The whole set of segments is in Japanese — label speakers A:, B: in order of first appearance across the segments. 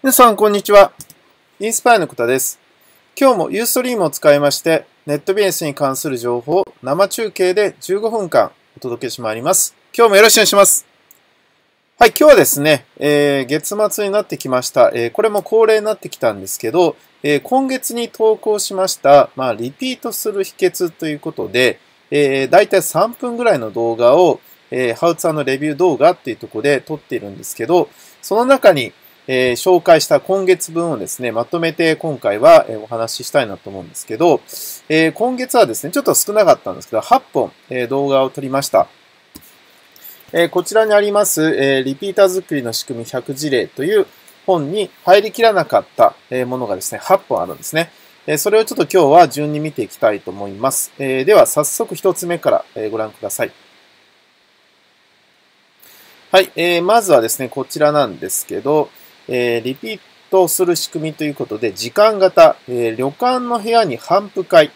A: 皆さん、こんにちは。インスパイのことです。今日もユーストリームを使いまして、ネットビジネスに関する情報を生中継で15分間お届けしまいります。今日もよろしくお願いします。はい、今日はですね、えー、月末になってきました。えー、これも恒例になってきたんですけど、えー、今月に投稿しました、まあ、リピートする秘訣ということで、えー、大体3分ぐらいの動画を、えー、ハウツァーのレビュー動画っていうところで撮っているんですけど、その中に、えー、紹介した今月分をですね、まとめて今回はえお話ししたいなと思うんですけど、えー、今月はですね、ちょっと少なかったんですけど、8本、えー、動画を撮りました。えー、こちらにあります、えー、リピーター作りの仕組み100事例という本に入りきらなかったものがですね、8本あるんですね。それをちょっと今日は順に見ていきたいと思います。では早速1つ目からご覧ください。はい、えー、まずはですね、こちらなんですけど、えー、リピートする仕組みということで、時間型、えー、旅館の部屋に頒布会、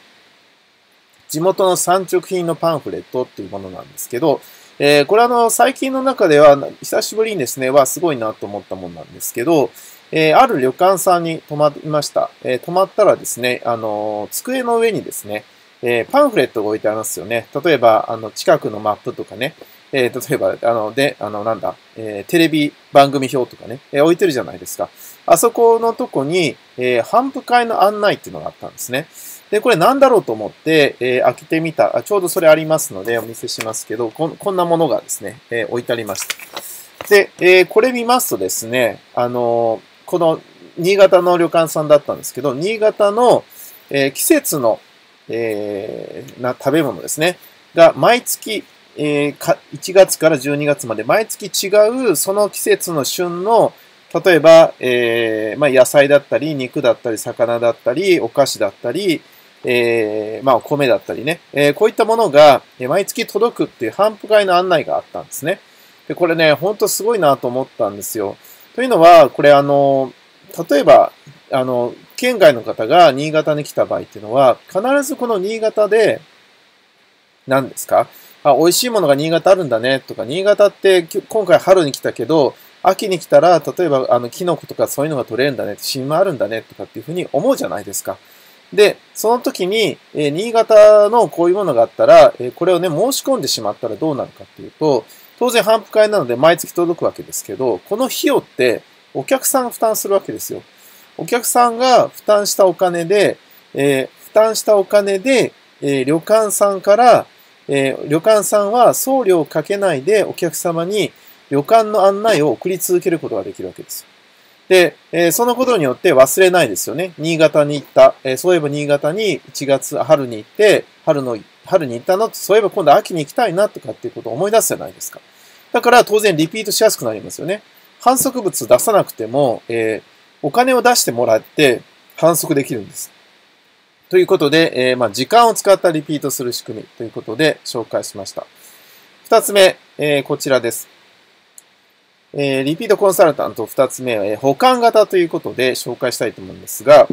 A: 地元の産直品のパンフレットっていうものなんですけど、えー、これあの、最近の中では、久しぶりにですね、はすごいなと思ったもんなんですけど、えー、ある旅館さんに泊まりました。えー、泊まったらですね、あの、机の上にですね、え、パンフレットが置いてありますよね。例えば、あの、近くのマップとかね、えー、例えば、あの、で、あの、なんだ、えー、テレビ番組表とかね、えー、置いてるじゃないですか。あそこのとこに、えー、頒布会の案内っていうのがあったんですね。で、これなんだろうと思って、えー、開けてみたあ。ちょうどそれありますのでお見せしますけど、ここんなものがですね、えー、置いてありました。で、えー、これ見ますとですね、あのこの新潟の旅館さんだったんですけど、新潟の、え季節の、えな食べ物ですね、が毎月えー、1月から12月まで毎月違うその季節の旬の例えば、えーまあ、野菜だったり肉だったり魚だったりお菓子だったり、えーまあ、お米だったりね、えー、こういったものが毎月届くっていう頒布会の案内があったんですね。でこれね、ほんとすごいなと思ったんですよ。というのは、これあの、例えば、あの、県外の方が新潟に来た場合っていうのは、必ずこの新潟で、何ですか？あ、美味しいものが新潟あるんだねとか、新潟って今回春に来たけど、秋に来たら、例えば、あの、キノコとかそういうのが取れるんだね、新米あるんだね、とかっていうふうに思うじゃないですか。で、その時に、えー、新潟のこういうものがあったら、えー、これをね、申し込んでしまったらどうなるかっていうと、当然、頒布会なので毎月届くわけですけど、この費用ってお客さんが負担するわけですよ。お客さんが負担したお金で、えー、負担したお金で、え旅館さんからえー、旅館さんは送料をかけないでお客様に旅館の案内を送り続けることができるわけです。で、えー、そのことによって忘れないですよね。新潟に行った。えー、そういえば新潟に1月、春に行って、春の、春に行ったのそういえば今度秋に行きたいなとかっていうことを思い出すじゃないですか。だから当然リピートしやすくなりますよね。反則物出さなくても、えー、お金を出してもらって反則できるんです。ということで、えー、まあ、時間を使ったリピートする仕組みということで紹介しました。二つ目、えー、こちらです。えー、リピートコンサルタント二つ目は、え保管型ということで紹介したいと思うんですが、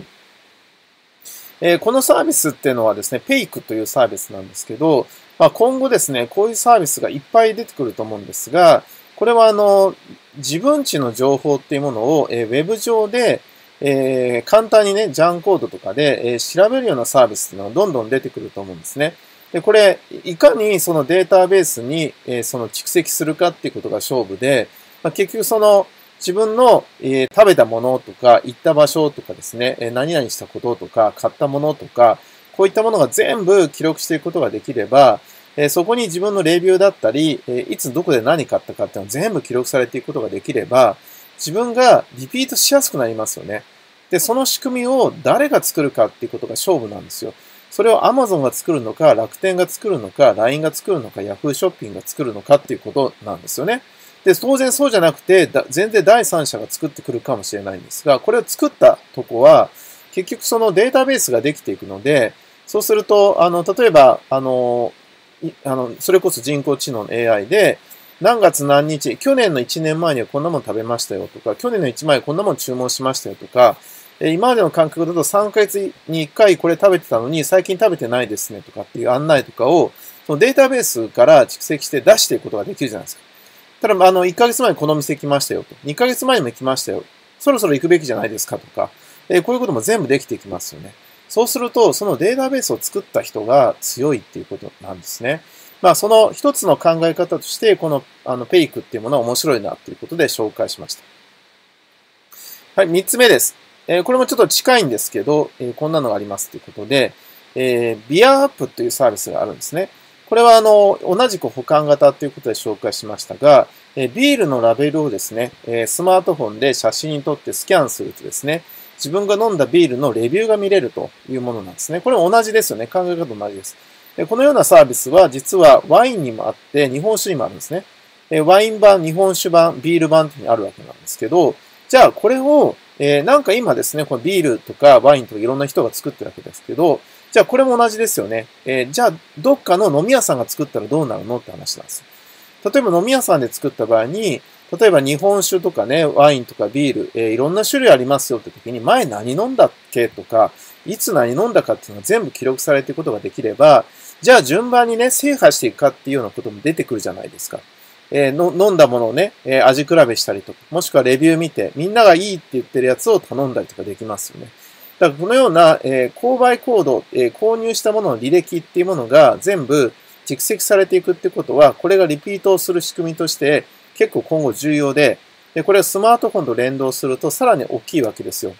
A: えこのサービスっていうのはですね、ペイクというサービスなんですけど、まあ、今後ですね、こういうサービスがいっぱい出てくると思うんですが、これはあの、自分値の情報っていうものを、えウェブ上で、えー、簡単にね、ジャンコードとかで、えー、調べるようなサービスっていうのがどんどん出てくると思うんですね。で、これ、いかにそのデータベースに、えー、その蓄積するかっていうことが勝負で、まあ、結局その自分の、えー、食べたものとか、行った場所とかですね、えー、何々したこととか、買ったものとか、こういったものが全部記録していくことができれば、えー、そこに自分のレビューだったり、えいつどこで何買ったかっていうのを全部記録されていくことができれば、自分がリピートしやすくなりますよね。で、その仕組みを誰が作るかっていうことが勝負なんですよ。それを Amazon が作るのか、楽天が作るのか、LINE が作るのか、Yahoo ショッピングが作るのかっていうことなんですよね。で、当然そうじゃなくて、全然第三者が作ってくるかもしれないんですが、これを作ったとこは、結局そのデータベースができていくので、そうすると、あの、例えば、あの、あの、それこそ人工知能の AI で、何月何日、去年の1年前にはこんなもん食べましたよとか、去年の1前こんなもん注文しましたよとか、え今までの感覚だと3ヶ月に1回これ食べてたのに最近食べてないですねとかっていう案内とかをそのデータベースから蓄積して出していくことができるじゃないですか。ただ、あの、1ヶ月前にこの店来ましたよと。2ヶ月前にも来ましたよ。そろそろ行くべきじゃないですかとか、えこういうことも全部できてきますよね。そうすると、そのデータベースを作った人が強いっていうことなんですね。まあ、その一つの考え方として、このあのペイクっていうものは面白いなということで紹介しました。はい、三つ目です。えー、これもちょっと近いんですけど、えー、こんなのがありますということで、えー、ビアアップというサービスがあるんですね。これはあの、同じく保管型ということで紹介しましたが、えビールのラベルをですね、えスマートフォンで写真に撮ってスキャンするとですね、自分が飲んだビールのレビューが見れるというものなんですね。これも同じですよね。考え方同じです。このようなサービスは実はワインにもあって、日本酒にもあるんですね。ワイン版、日本酒版、ビール版ってあるわけなんですけど、じゃあこれを、えー、なんか今ですね、このビールとかワインとかいろんな人が作ってるわけですけど、じゃあこれも同じですよね。えー、じゃあどっかの飲み屋さんが作ったらどうなるのって話なんです。例えば飲み屋さんで作った場合に、例えば日本酒とかね、ワインとかビール、えー、いろんな種類ありますよって時に、前何飲んだっけとか、いつ何飲んだかっていうのが全部記録されていくことができれば、じゃあ順番にね、制覇していくかっていうようなことも出てくるじゃないですか。えー、の飲んだものをね、えー、味比べしたりとか、もしくはレビュー見て、みんながいいって言ってるやつを頼んだりとかできますよね。だからこのような、えー、購買行動、えー、購入したものの履歴っていうものが全部蓄積されていくってことは、これがリピートをする仕組みとして結構今後重要で、でこれをスマートフォンと連動するとさらに大きいわけですよ。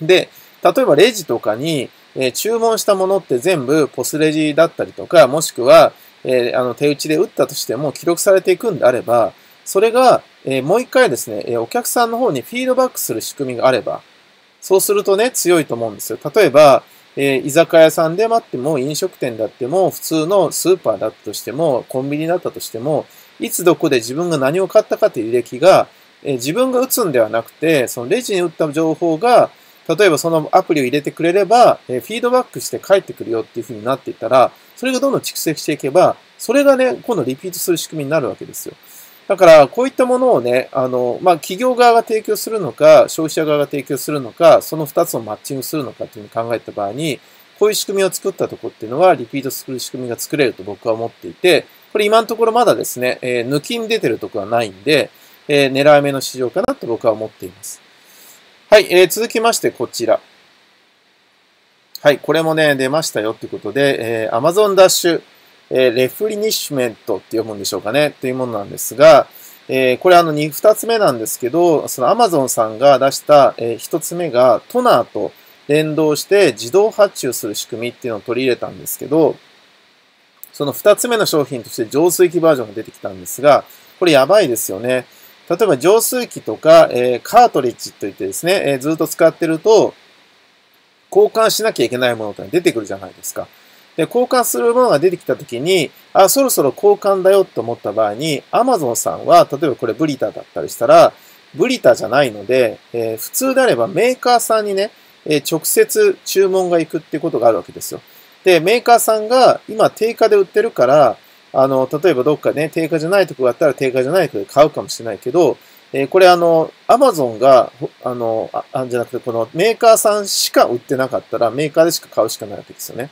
A: で、例えばレジとかに、えー、注文したものって全部ポスレジだったりとか、もしくは、えー、あの手打ちで打ったとしても記録されていくんであれば、それが、えー、もう一回ですね、えお客さんの方にフィードバックする仕組みがあれば、そうするとね、強いと思うんですよ。例えば、え居酒屋さんで待っても、飲食店だっても、普通のスーパーだったとしても、コンビニだったとしても、いつどこで自分が何を買ったかという履歴が、え自分が打つんではなくて、そのレジに打った情報が、例えばそのアプリを入れてくれれば、えフィードバックして返ってくるよっていう風になっていったら、それがどんどん蓄積していけば、それがね、今度リピートする仕組みになるわけですよ。だから、こういったものをね、あの、まあ、企業側が提供するのか、消費者側が提供するのか、その二つをマッチングするのかっていうふうに考えた場合に、こういう仕組みを作ったとこっていうのは、リピートする仕組みが作れると僕は思っていて、これ今のところまだですね、えー、抜きに出てるとこはないんで、えー、狙い目の市場かなと僕は思っています。はい、えー、続きましてこちら。はい、これもね、出ましたよってことで、えー、Amazon ダッシュ、えー、レフリニッシュメントって読むんでしょうかね、っていうものなんですが、えー、これあの2、二つ目なんですけど、その Amazon さんが出した、えー、1つ目がトナーと連動して自動発注する仕組みっていうのを取り入れたんですけど、その2つ目の商品として浄水器バージョンが出てきたんですが、これやばいですよね。例えば浄水器とか、えー、カートリッジといってですね、えー、ずっと使ってると、交換しなきゃいけないものって出てくるじゃないですか。で、交換するものが出てきたときに、あ、そろそろ交換だよと思った場合に、Amazon さんは、例えばこれブリタだったりしたら、ブリタじゃないので、えー、普通であればメーカーさんにね、え、直接注文が行くってことがあるわけですよ。で、メーカーさんが今定価で売ってるから、あの、例えばどっかね、定価じゃないとこがあったら定価じゃないとこで買うかもしれないけど、えー、これあの、アマゾンが、あの、あ、じゃなくて、このメーカーさんしか売ってなかったら、メーカーでしか買うしかないわけですよね。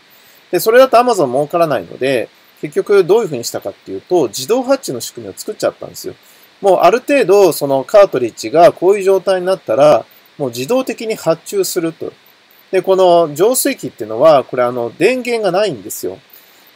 A: で、それだとアマゾン儲からないので、結局どういうふうにしたかっていうと、自動発注の仕組みを作っちゃったんですよ。もうある程度、そのカートリッジがこういう状態になったら、もう自動的に発注すると。で、この浄水器っていうのは、これあの、電源がないんですよ。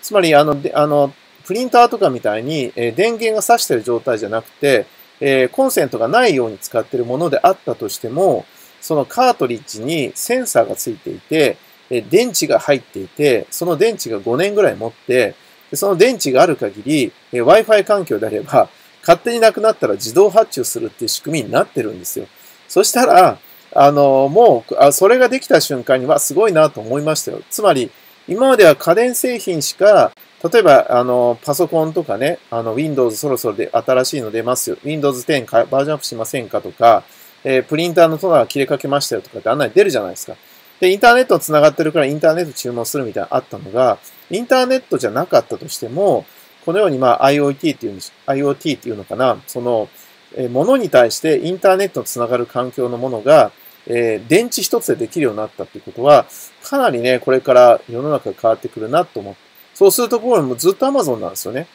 A: つまり、あの、あの、プリンターとかみたいに、え、電源が挿してる状態じゃなくて、え、コンセントがないように使ってるものであったとしても、そのカートリッジにセンサーがついていて、え、電池が入っていて、その電池が5年ぐらい持って、その電池がある限り、え、Wi-Fi 環境であれば、勝手になくなったら自動発注するっていう仕組みになってるんですよ。そしたら、あの、もう、あそれができた瞬間にはすごいなと思いましたよ。つまり、今までは家電製品しか例えば、あの、パソコンとかね、あの、Windows そろそろで新しいの出ますよ。Windows 10バージョンアップしませんかとか、えー、プリンターのトナーが切れかけましたよとかって案内出るじゃないですか。で、インターネット繋がってるからインターネット注文するみたいなあったのが、インターネットじゃなかったとしても、このようにまあ IoT っていうんです、IoT っていうのかな、その、えー、ものに対してインターネット繋がる環境のものが、えー、電池一つでできるようになったっていうことは、かなりね、これから世の中が変わってくるなと思ってそうするところもずっと Amazon なんですよね。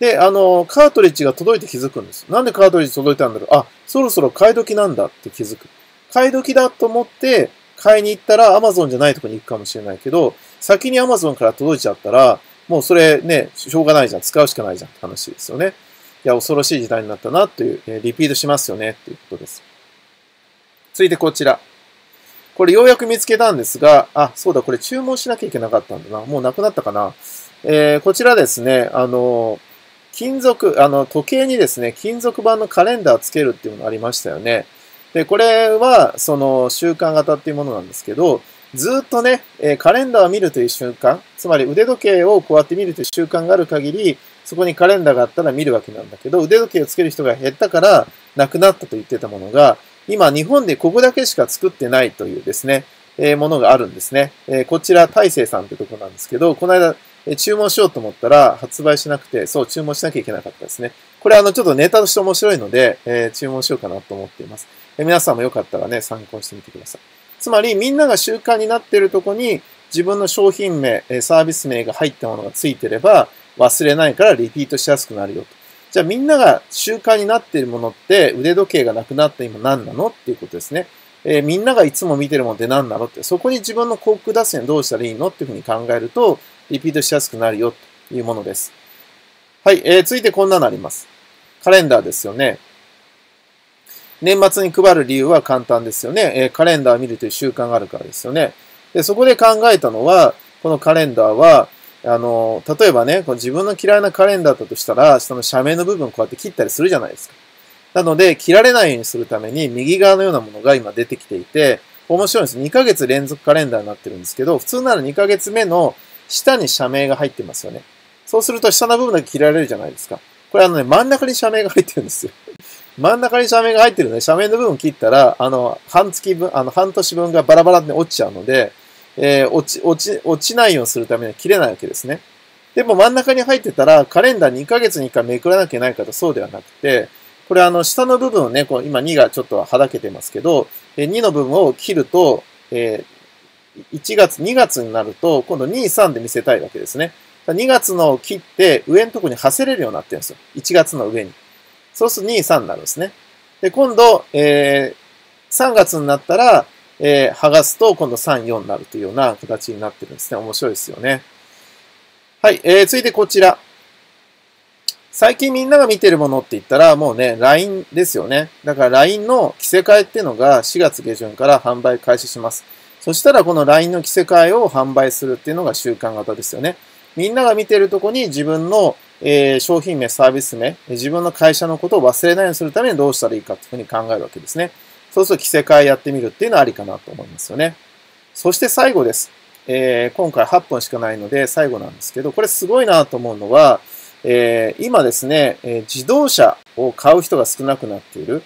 A: で、あの、カートリッジが届いて気づくんです。なんでカートリッジ届いたんだろうあ、そろそろ買い時なんだって気づく。買い時だと思って買いに行ったら Amazon じゃないとこに行くかもしれないけど、先に Amazon から届いちゃったら、もうそれね、しょうがないじゃん。使うしかないじゃんって話ですよね。いや、恐ろしい時代になったなという、リピートしますよねっていうことです。続いてこちら。これようやく見つけたんですが、あ、そうだ、これ注文しなきゃいけなかったんだな。もうなくなったかな。えー、こちらですね、あの、金属、あの、時計にですね、金属板のカレンダーつけるっていうのがありましたよね。で、これは、その、習慣型っていうものなんですけど、ずっとね、えカレンダーを見るという習慣、つまり腕時計をこうやって見るという習慣がある限り、そこにカレンダーがあったら見るわけなんだけど、腕時計をつける人が減ったからなくなったと言ってたものが、今日本でここだけしか作ってないというですね、えー、ものがあるんですね。えー、こちら、大勢さんってとこなんですけど、この間、え、注文しようと思ったら発売しなくて、そう、注文しなきゃいけなかったですね。これあの、ちょっとネタとして面白いので、え注文しようかなと思っています。え皆さんもよかったらね、参考にしてみてください。つまり、みんなが習慣になっているとこに、自分の商品名、サービス名が入ったものがついてれば、忘れないからリピートしやすくなるよと。じゃあみんなが習慣になっているものって腕時計がなくなった今何なのっていうことですね。えー、みんながいつも見てるものって何なのって、そこに自分の広告出すにはどうしたらいいのっていうふうに考えると、リピートしやすくなるよというものです。はい、えー、続いてこんなのあります。カレンダーですよね。年末に配る理由は簡単ですよね。えー、カレンダーを見るという習慣があるからですよね。で、そこで考えたのは、このカレンダーは、あの、例えばね、こ自分の嫌いなカレンダーだとしたら、下の斜面の部分をこうやって切ったりするじゃないですか。なので、切られないようにするために、右側のようなものが今出てきていて、面白いんです。2ヶ月連続カレンダーになってるんですけど、普通なら2ヶ月目の下に社名が入ってますよね。そうすると下の部分だけ切られるじゃないですか。これあのね、真ん中に社名が入ってるんですよ。真ん中に社名が入ってるので、社名の部分切ったら、あの、半月分、あの、半年分がバラバラに落ちちゃうので、えー、落ち、落ち、落ちないようにするためには切れないわけですね。でも真ん中に入ってたら、カレンダー2ヶ月に1回めくらなきゃいけないかとそうではなくて、これあの、下の部分をね、こう今2がちょっとはだけてますけど、2の部分を切ると、えー、1月、2月になると、今度2、3で見せたいわけですね。2月のを切って、上のところに走れるようになってるんですよ。1月の上に。そうすると2、3になるんですね。で、今度、えー、3月になったら、えー、剥がすと今度3、4になるというような形になってるんですね。面白いですよね。はい、えー、続いてこちら。最近みんなが見てるものって言ったらもうね、LINE ですよね。だから LINE の着せ替えっていうのが4月下旬から販売開始します。そしたらこの LINE の着せ替えを販売するっていうのが習慣型ですよね。みんなが見てるとこに自分の、えー、商品名、サービス名、自分の会社のことを忘れないようにするためにどうしたらいいかっていうふうに考えるわけですね。そうすると着せ替えやってみるっていうのはありかなと思いますよね。そして最後です。えー、今回8本しかないので最後なんですけど、これすごいなと思うのは、えー、今ですね、え、自動車を買う人が少なくなっている。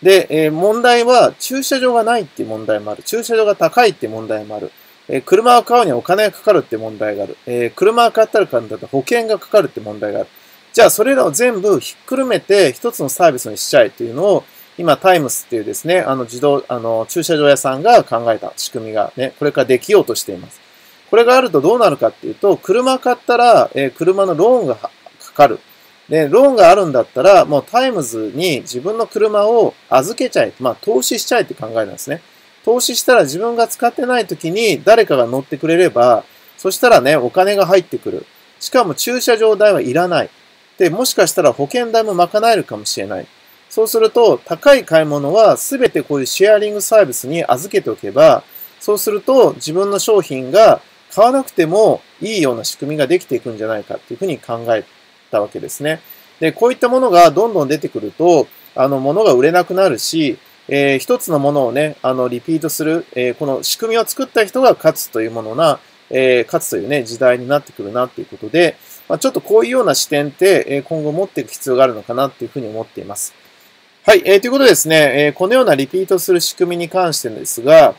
A: で、えー、問題は駐車場がないっていう問題もある。駐車場が高いっていう問題もある。えー、車を買うにはお金がかかるって問題がある。えー、車を買ったら買うんだと保険がかかるって問題がある。じゃあそれらを全部ひっくるめて一つのサービスにしちゃえっていうのを今タイムスっていうですね、あの自動、あの駐車場屋さんが考えた仕組みがね、これからできようとしています。これがあるとどうなるかっていうと、車買ったら、えー、車のローンがかかる。で、ローンがあるんだったら、もうタイムズに自分の車を預けちゃえ。まあ、投資しちゃえって考えなんですね。投資したら自分が使ってない時に誰かが乗ってくれれば、そしたらね、お金が入ってくる。しかも駐車場代はいらない。で、もしかしたら保険代も賄えるかもしれない。そうすると、高い買い物は全てこういうシェアリングサービスに預けておけば、そうすると自分の商品が買わなくてもいいような仕組みができていくんじゃないかっていうふうに考えたわけですね。で、こういったものがどんどん出てくると、あの、物が売れなくなるし、えー、一つのものをね、あの、リピートする、えー、この仕組みを作った人が勝つというものな、えー、勝つというね、時代になってくるなっていうことで、まあ、ちょっとこういうような視点って、え今後持っていく必要があるのかなっていうふうに思っています。はい、えー、ということでですね、えこのようなリピートする仕組みに関してですが、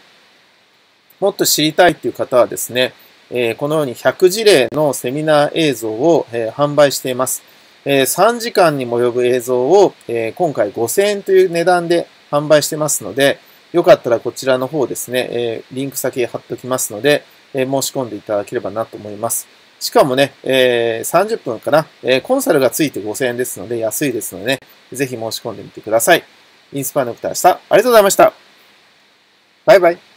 A: もっと知りたいっていう方はですね、えこのように100事例のセミナー映像を、え販売しています。え3時間にも及ぶ映像を、え今回5000円という値段で販売してますので、よかったらこちらの方ですね、えリンク先貼っておきますので、え申し込んでいただければなと思います。しかもね、えー、30分かな、えー、コンサルがついて5000円ですので安いですのでね、ぜひ申し込んでみてください。インスパイのクターでした。ありがとうございました。バイバイ。